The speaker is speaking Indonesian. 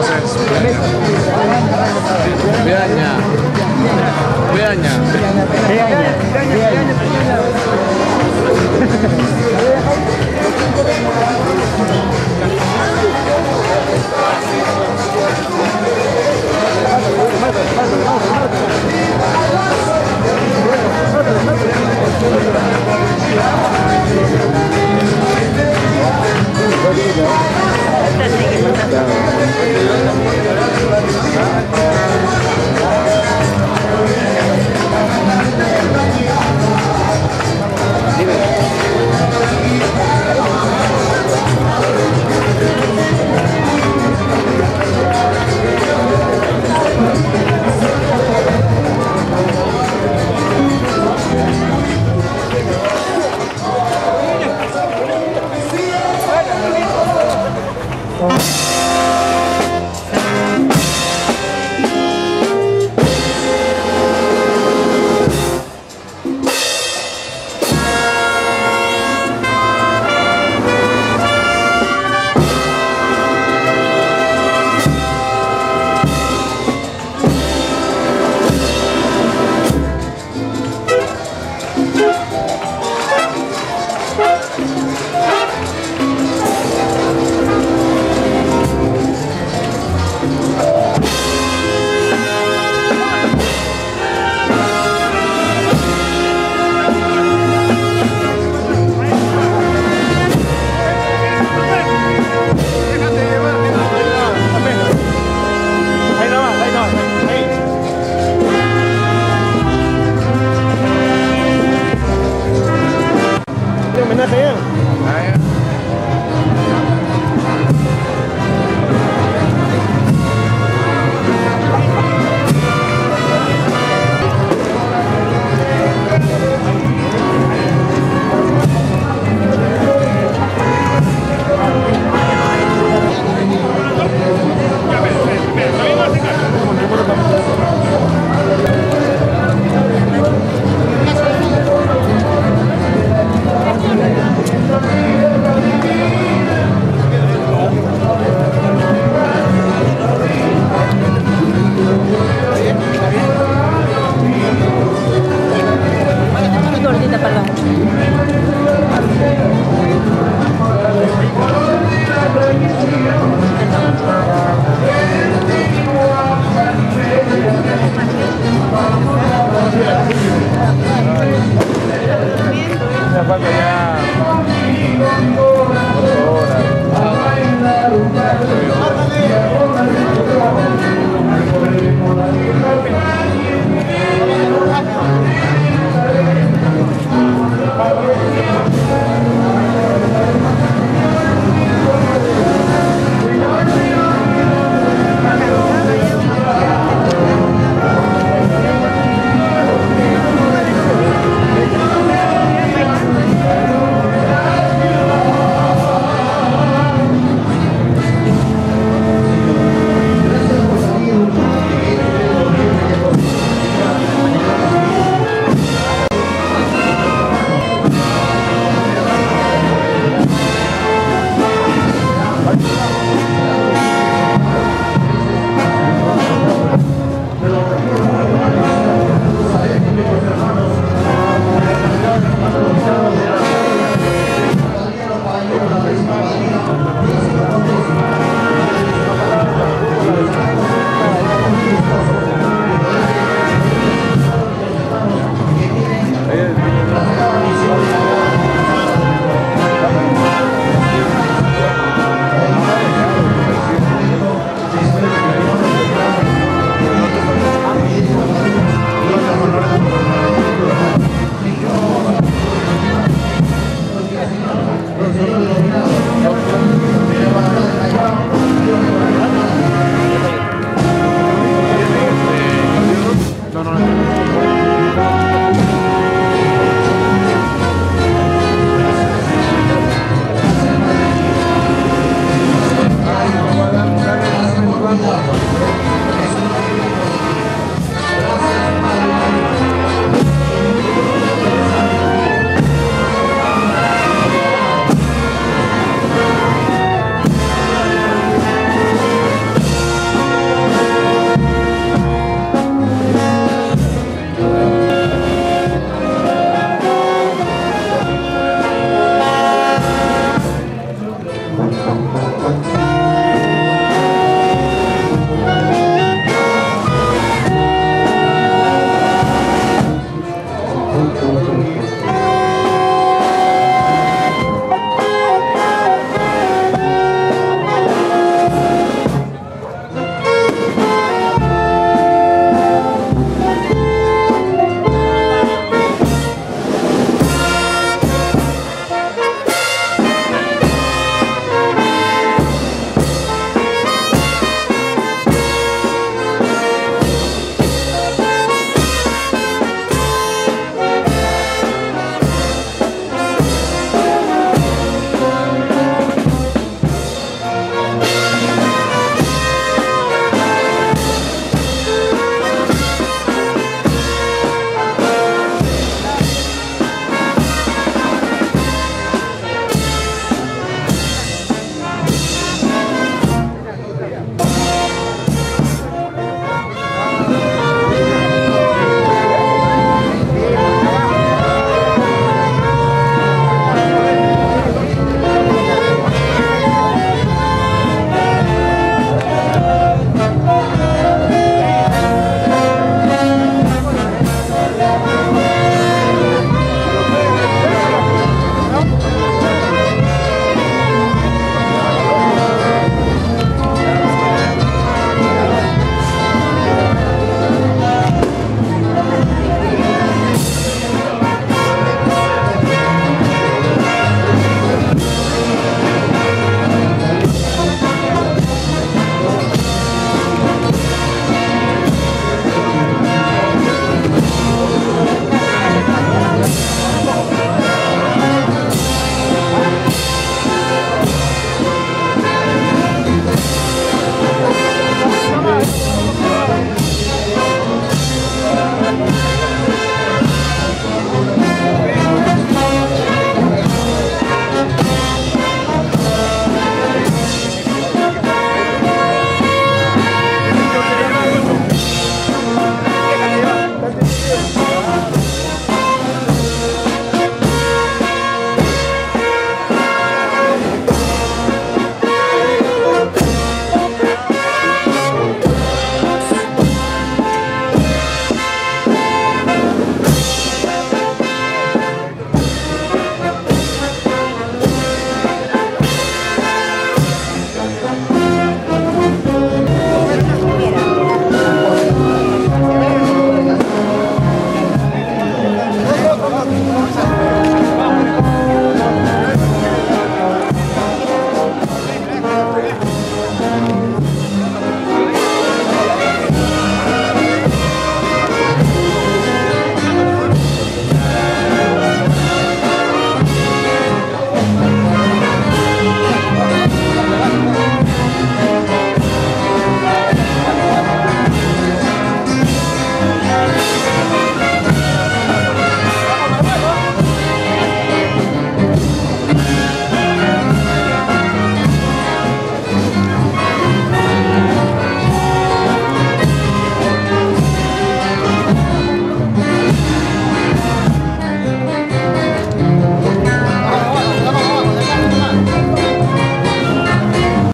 es mesa y